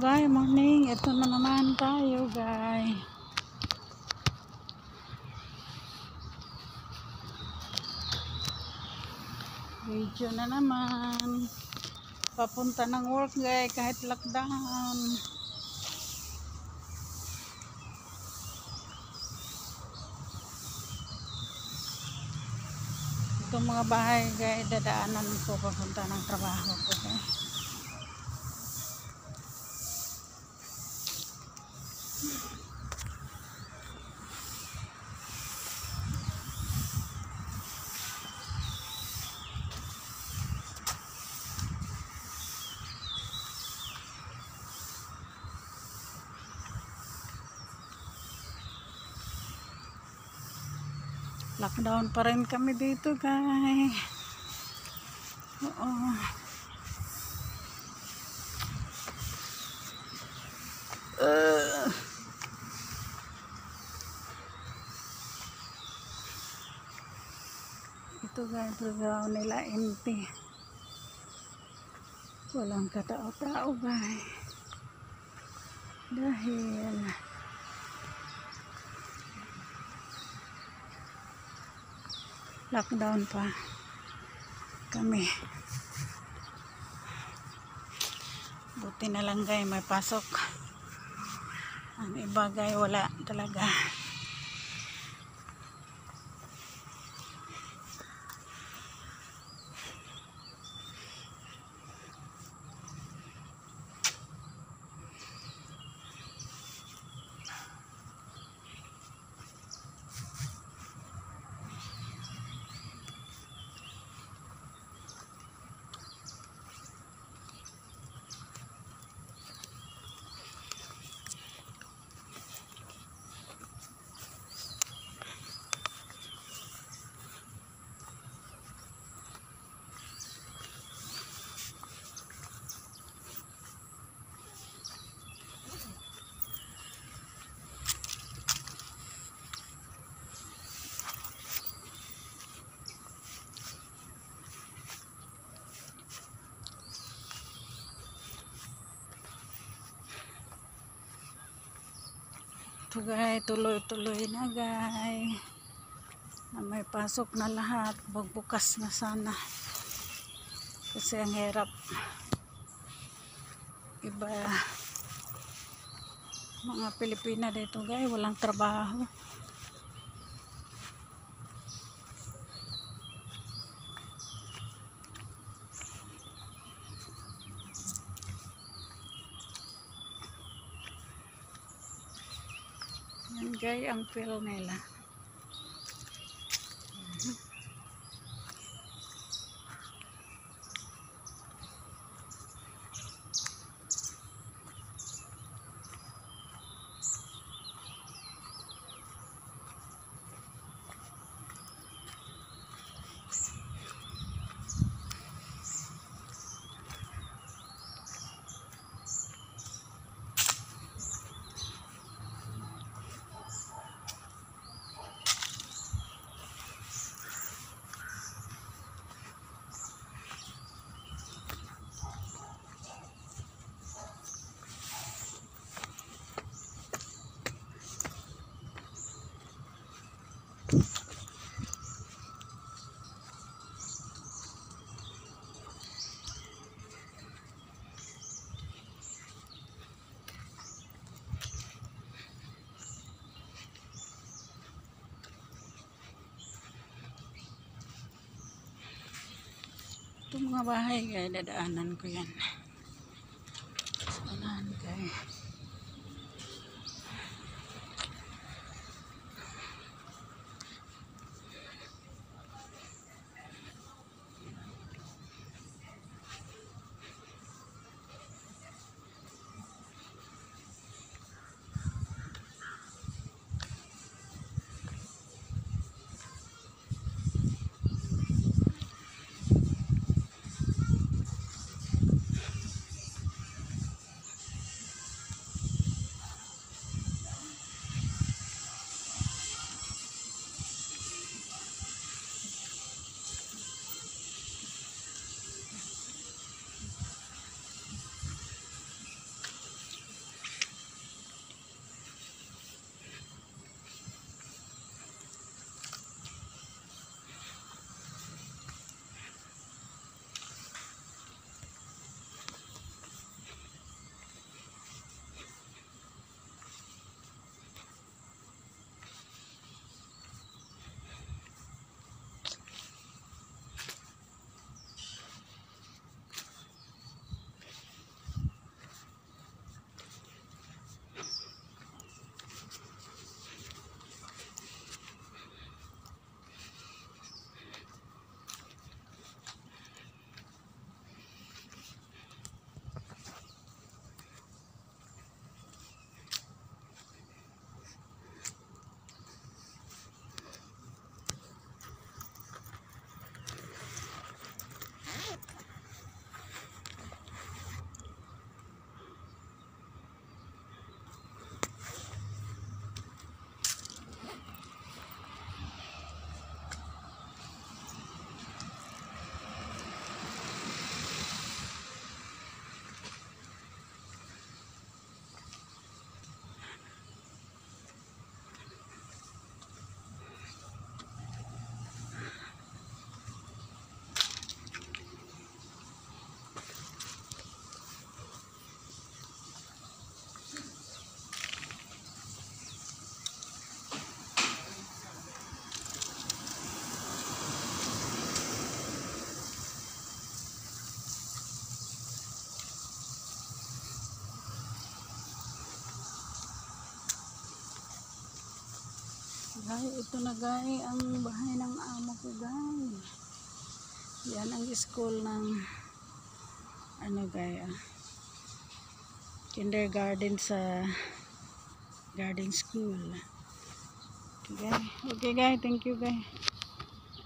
guys, morning. Ito na naman tayo guys. Video na naman. Papunta ng work guys kahit lockdown. Itong mga bahay guys, dadaanan ko papunta ng trabaho ko guys. Lockdown pa rin kami dito, guys. Oo. Uh. Ito guys, trabaho nila empty. Walang katao-tao guys. Dahil lockdown pa. Kami. Buti na lang guys may pasok. Ang iba guys wala talaga ito guys tuloy-tuloy na guys na may pasok na lahat. Magbukas na sana. Kasi ang hirap. Iba. Mga Pilipina dito guys walang trabaho guys ang feel nila mga bahay guys, dadaanan ko yan. Ay, ito na gay ang bahay ng amo ko gay. Yan ang school ng ano gay ah, kindergarten sa garden school. Okay gay. Okay gay, thank you gay.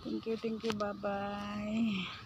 Thank you, thank you. Bye-bye.